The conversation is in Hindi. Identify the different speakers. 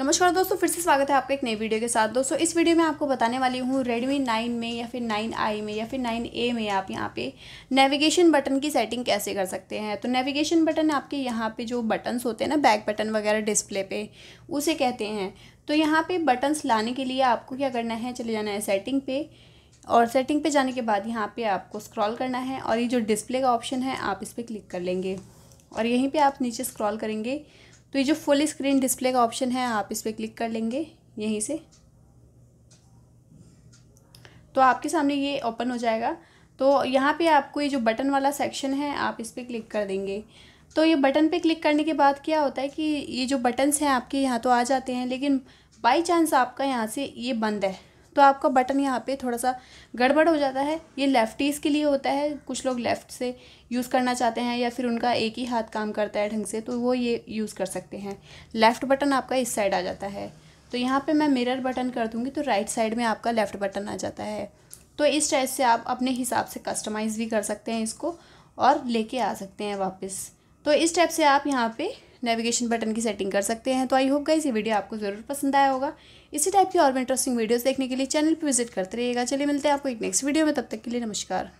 Speaker 1: नमस्कार दोस्तों, फिर से स्वागत है आपका एक नई वीडियो के साथ। दोस्तों, इस वीडियो में आपको बताने वाली हूँ रेडमी नाइन में या फिर नाइन आई में या फिर नाइन ए में आप यहाँ पे नेविगेशन बटन की सेटिंग कैसे कर सकते हैं। तो नेविगेशन बटन आपके यहाँ पे जो बटन्स होते हैं ना बैक बटन वगैरह डिस्प्ले पे, उसे कहते हैं। तो यहाँ पर बटन्स लाने के लिए आपको क्या करना है, चले जाना है सेटिंग पे और सेटिंग पे जाने के बाद यहाँ पे आपको स्क्रॉल करना है और ये जो डिस्प्ले का ऑप्शन है, आप इस पर क्लिक कर लेंगे। और यहीं पर आप नीचे स्क्रॉल करेंगे तो ये जो फुल स्क्रीन डिस्प्ले का ऑप्शन है, आप इस पर क्लिक कर लेंगे, यहीं से। तो आपके सामने ये ओपन हो जाएगा। तो यहाँ पे आपको ये जो बटन वाला सेक्शन है, आप इस पर क्लिक कर देंगे। तो ये बटन पे क्लिक करने के बाद क्या होता है कि ये जो बटन्स हैं, आपके यहाँ तो आ जाते हैं, लेकिन बाई चांस आपका यहाँ से ये बंद है। तो आपका बटन यहाँ पे थोड़ा सा गड़बड़ हो जाता है। ये लेफ्टीज के लिए होता है। कुछ लोग लेफ़्ट से यूज़ करना चाहते हैं या फिर उनका एक ही हाथ काम करता है ढंग से तो वो ये यूज़ कर सकते हैं। लेफ़्ट बटन आपका इस साइड आ जाता है। तो यहाँ पे मैं मिरर बटन कर दूँगी तो राइट साइड में आपका लेफ़्ट बटन आ जाता है। तो इस टाइप से आप अपने हिसाब से कस्टमाइज़ भी कर सकते हैं इसको और लेके आ सकते हैं वापस। तो इस टाइप से आप यहाँ पे नेविगेशन बटन की सेटिंग कर सकते हैं। तो आई होप गाइस ये वीडियो आपको ज़रूर पसंद आया होगा। इसी टाइप की और भी इंटरेस्टिंग वीडियोस देखने के लिए चैनल पर विज़िट करते रहिएगा। चलिए मिलते हैं आपको एक नेक्स्ट वीडियो में। तब तक के लिए नमस्कार।